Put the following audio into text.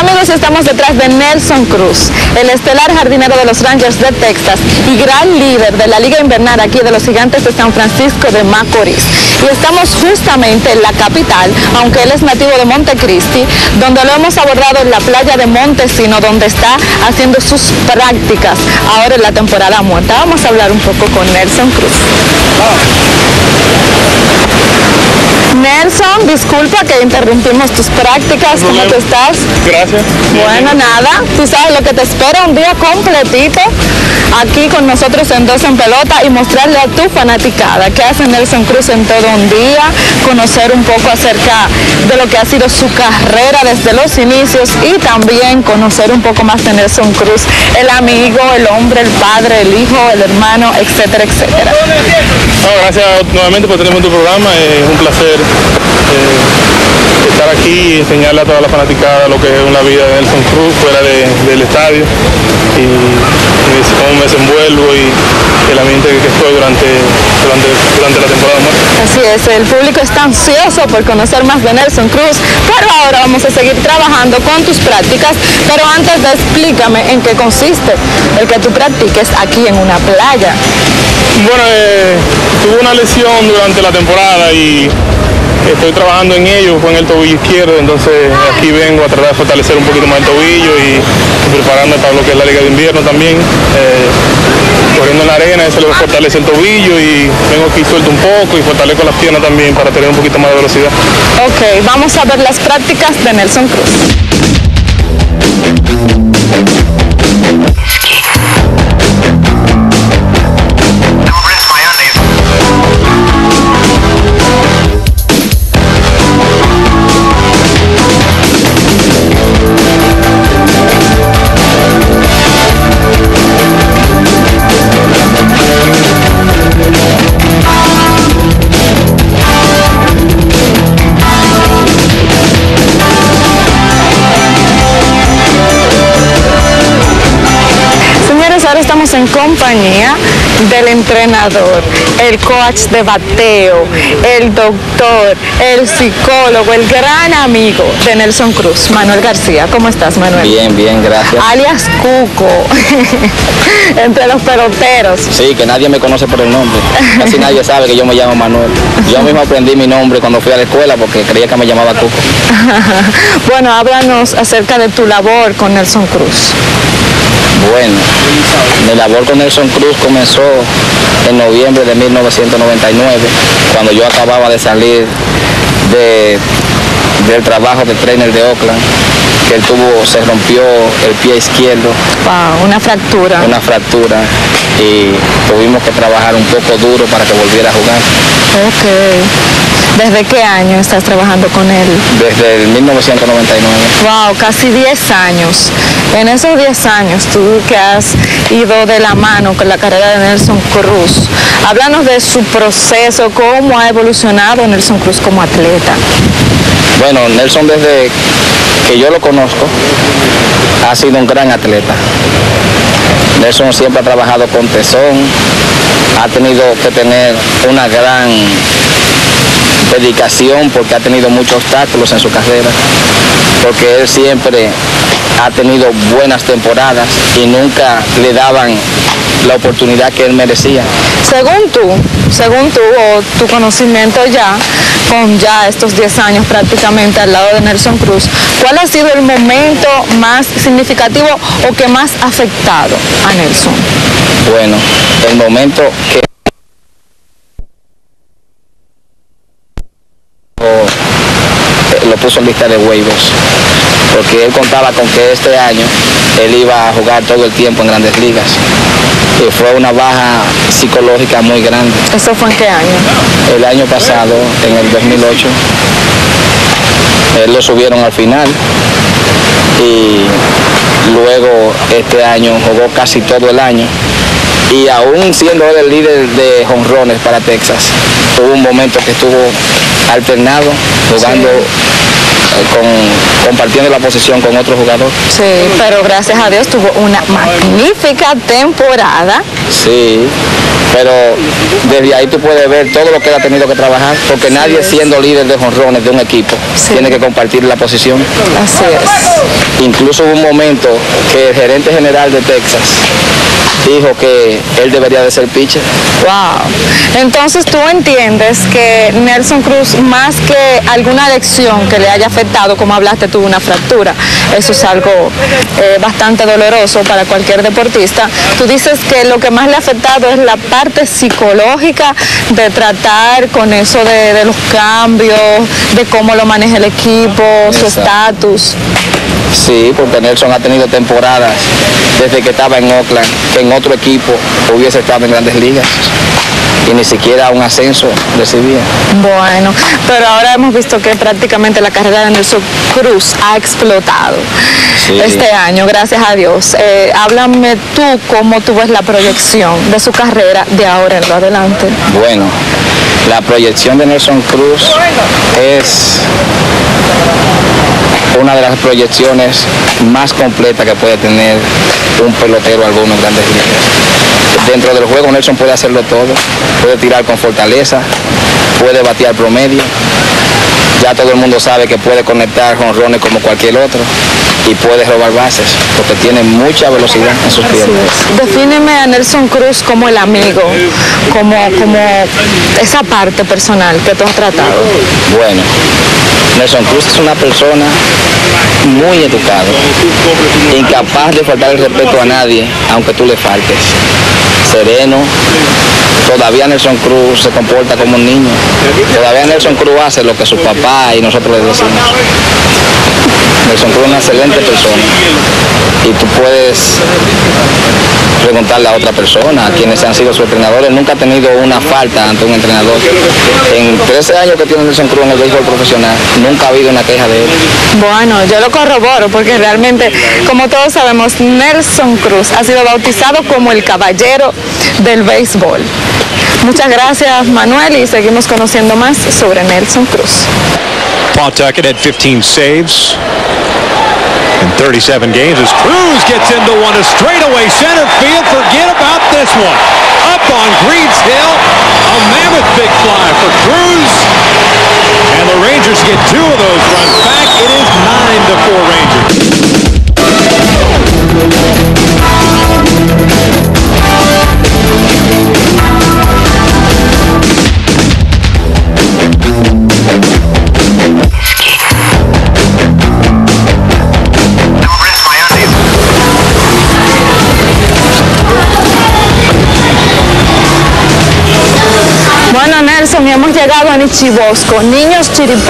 Amigos, estamos detrás de Nelson Cruz, el estelar jardinero de los Rangers de Texas y gran líder de la Liga Invernal aquí de los Gigantes de San Francisco de Macorís. Y estamos justamente en la capital, aunque él es nativo de Montecristi, donde lo hemos abordado en la playa de Montesino, donde está haciendo sus prácticas ahora en la temporada muerta. Vamos a hablar un poco con Nelson Cruz. Nelson, disculpa que interrumpimos tus prácticas. ¿Cómo tú estás? Gracias. Bueno, nada, tú sabes lo que te espera un día completito aquí con nosotros en Dos en Pelota y mostrarle a tu fanaticada qué hace Nelson Cruz en todo un día, conocer un poco acerca de lo que ha sido su carrera desde los inicios y también conocer un poco más de Nelson Cruz, el amigo, el hombre, el padre, el hijo, el hermano, etcétera, etcétera. Gracias nuevamente por tenerme en tu programa, es un placer eh, estar aquí y enseñarle a toda la fanaticada lo que es una vida de Nelson Cruz fuera de- del estadio y, y cómo me desenvuelvo y el ambiente que estoy durante, durante, durante la temporada muerta. Así es, el público está ansioso por conocer más de Nelson Cruz, pero ahora vamos a seguir trabajando con tus prácticas, pero antes de explícame en qué consiste el que tú practiques aquí en una playa. Bueno, eh, tuve una lesión durante la temporada y estoy trabajando en ello, fue en el tobillo izquierdo, entonces aquí vengo a tratar de fortalecer un poquito más el tobillo y, prepararme para lo que es la liga de invierno también. eh, corriendo en la arena, eso le fortalece el tobillo y vengo aquí suelto un poco y fortalezco las piernas también para tener un poquito más de velocidad. Ok, vamos a ver las prácticas de Nelson Cruz. Ahora estamos en compañía del entrenador, el coach de bateo, el doctor, el psicólogo, el gran amigo de Nelson Cruz, Manuel García. ¿Cómo estás, Manuel? Bien, bien, gracias. Alias Cuco, entre los peloteros. Sí, que nadie me conoce por el nombre. Casi nadie sabe que yo me llamo Manuel. Yo mismo aprendí mi nombre cuando fui a la escuela porque creía que me llamaba Cuco. bueno, háblanos acerca de tu labor con Nelson Cruz. Bueno, mi labor con Nelson Cruz comenzó en noviembre de 1999, cuando yo acababa de salir de, del trabajo de trainer de Oakland, que él tuvo, se rompió el pie izquierdo, Wow, una fractura. una fractura, y tuvimos que trabajar un poco duro para que volviera a jugar. Ok. ¿Desde qué año estás trabajando con él? Desde el 1999. Wow, casi 10 años. En esos 10 años, tú que has ido de la mano con la carrera de Nelson Cruz, háblanos de su proceso, cómo ha evolucionado Nelson Cruz como atleta. Bueno, Nelson desde que yo lo conozco ha sido un gran atleta. Nelson siempre ha trabajado con tesón, ha tenido que tener una gran dedicación porque ha tenido muchos obstáculos en su carrera, porque él siempre ha tenido buenas temporadas y nunca le daban la oportunidad que él merecía. Según tú, según tú o tu conocimiento ya, con ya estos 10 años prácticamente al lado de Nelson Cruz, ¿cuál ha sido el momento más significativo o que más ha afectado a Nelson? Bueno, el momento que lo puso en lista de waivers, porque él contaba con que este año él iba a jugar todo el tiempo en grandes ligas. Y fue una baja psicológica muy grande. ¿Eso fue en qué año? El año pasado, en el 2008, él lo subieron al final y luego este año jugó casi todo el año y aún siendo el líder de jonrones para Texas, hubo un momento que estuvo alternado jugando con, compartiendo la posición con otro jugador. Sí, pero gracias a Dios tuvo una magnífica temporada. Sí, Pero desde ahí tú puedes ver todo lo que él ha tenido que trabajar, porque nadie siendo líder de jonrones de un equipo tiene que compartir la posición. Así es. Incluso hubo un momento que el gerente general de Texas dijo que él debería de ser pitcher. Wow. Entonces tú entiendes que Nelson Cruz, más que alguna lección que le haya afectado, como hablaste, tuvo una fractura. Eso es algo eh, bastante doloroso para cualquier deportista. Tú dices que lo que más le ha afectado es la parte psicológica de tratar con eso de, de los cambios, de cómo lo maneja el equipo, su estatus. Sí, porque Nelson ha tenido temporadas desde que estaba en Oakland, que en otro equipo hubiese estado en grandes ligas y ni siquiera un ascenso recibía. Bueno, pero ahora hemos visto que prácticamente la carrera de Nelson Cruz ha explotado Sí. este año, gracias a Dios. Eh, háblame tú cómo tú ves la proyección de su carrera de ahora en lo adelante. Bueno, la proyección de Nelson Cruz es una de las proyecciones más completas que puede tener un pelotero alguno en grandes ligas. Dentro del juego Nelson puede hacerlo todo, puede tirar con fortaleza, puede batear promedio, ya todo el mundo sabe que puede conectar jonrones como cualquier otro y puede robar bases porque tiene mucha velocidad en sus piernas. Defíneme a Nelson Cruz como el amigo, como, como esa parte personal que tú has tratado. Bueno, Nelson Cruz es una persona muy educado, incapaz de faltar el respeto a nadie, aunque tú le faltes. Sereno, todavía Nelson Cruz se comporta como un niño. Todavía Nelson Cruz hace lo que su papá y nosotros le decimos. Nelson Cruz es una excelente persona y tú puedes preguntarle a otra persona, a quienes han sido sus entrenadores, nunca ha tenido una falta ante un entrenador. En 13 años que tiene Nelson Cruz en el béisbol profesional, nunca ha habido una queja de él. Bueno, yo lo corroboro porque realmente, como todos sabemos, Nelson Cruz ha sido bautizado como el caballero del béisbol. Muchas gracias Manuel y seguimos conociendo más sobre Nelson Cruz. Pawtucket had 15 saves in 37 games as Cruz gets into one to straightaway center field. Forget about this one. Up on Green's Hill, a mammoth big fly for Cruz. And the Rangers get two of those hemos llegado a Nichibosco, niños chiriperos.